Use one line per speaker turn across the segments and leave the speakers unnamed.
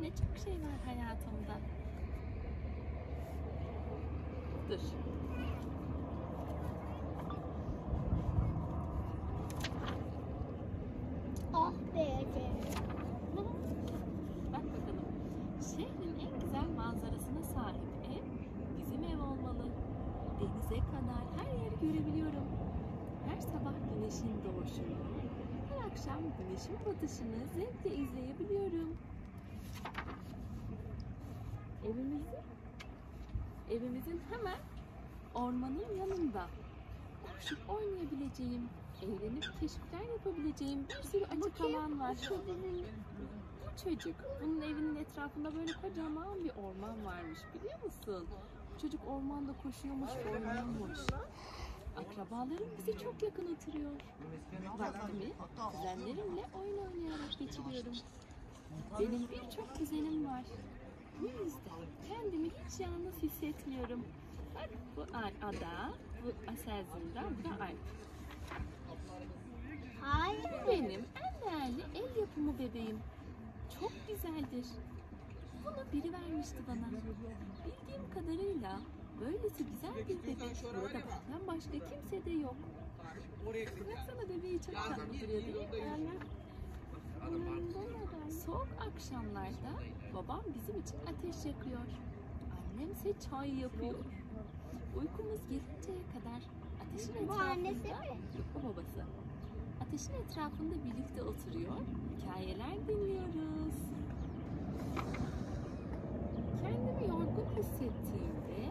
Ne çok şey var hayatımda. Dur.
Ah be
Bak bakalım. Şehrin en güzel manzarasına sahip ev bizim ev olmalı. Denize kadar her yeri görebiliyorum. Her sabah güneşin doğuşunu, her akşam güneşin batışını zevkle izleyebiliyorum. Evimizin, evimizin hemen ormanın yanında. Koşup oynayabileceğim, eğlenip keşifler yapabileceğim bir sürü açık alan var. Bu çocuk, bunun evinin etrafında böyle kocaman bir orman varmış biliyor musun? Bu çocuk ormanda koşuyormuş, oynuyormuş. Akrabalarım bize çok yakın oturuyor. Vaktimi kuzenlerimle oyun oynayarak geçiriyorum. Benim birçok kuzenim var. Bu yüzden kendimi hiç yalnız hissetmiyorum. Bak bu Ada, bu Asel Zümra, bu da Alp.
Hayır.
Bu benim en değerli el yapımı bebeğim. Çok güzeldir. Bunu biri vermişti bana. Bildiğim kadarıyla böylesi güzel bir bebek burada benden başka kimse de yok. Baksana bebeği çok tatlı duruyor değil mi? Soğuk akşamlarda babam bizim için ateş yakıyor. Annem ise çay yapıyor. Uykumuz gelinceye kadar ateşin etrafında... bu babası. Ateşin etrafında birlikte oturuyor, hikayeler dinliyoruz. Kendimi yorgun hissettiğimde,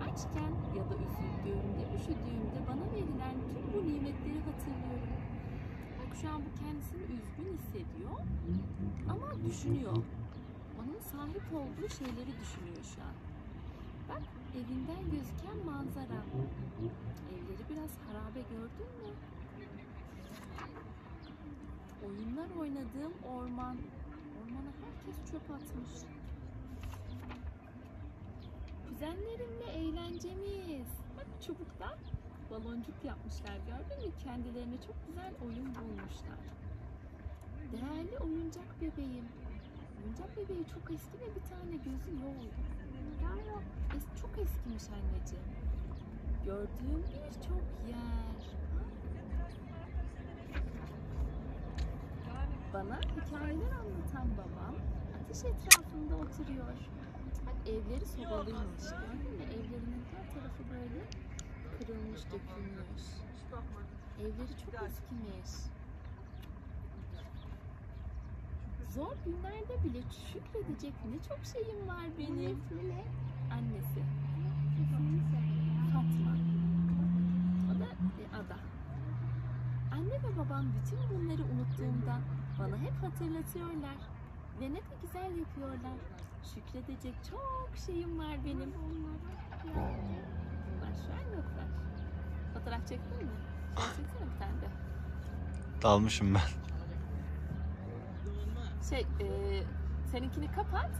açken ya da üzüldüğümde, üşüdüğümde bana verilen tüm bu nimetleri hatırlıyorum. Bak şu an bu üzgün hissediyor ama düşünüyor. Onun sahip olduğu şeyleri düşünüyor şu an. Bak evinden gözüken manzara. Evleri biraz harabe gördün mü? Oyunlar oynadığım orman. Ormana herkes çöp atmış. Kuzenlerimle eğlencemiz. Bak çubuktan baloncuk yapmışlar gördün mü? Kendilerine çok güzel oyun bulmuşlar. Değerli oyuncak bebeğim. Oyuncak bebeği çok eski ve bir tane gözü yok. Es- çok eskimiş anneciğim. Gördüğüm birçok yer. Bana hikayeler anlatan babam ateş etrafında oturuyor. Bak evleri sobalıymış. Gördün mü? Evlerinin her tarafı böyle kırılmış, dökülmüş. Evleri çok eskimiş. Zor günlerde bile şükredecek ne çok şeyim var benim.
ne?
Annesi. Fatma. O da e, Ada. Anne ve babam bütün bunları unuttuğumda bana hep hatırlatıyorlar. Ve ne de güzel yapıyorlar. Şükredecek çok şeyim var benim. Var şu an yoklar. Fotoğraf çektin mi? Şöyle çeksene bir tane de.
Dalmışım ben.
Şey, e, seninkini kapat.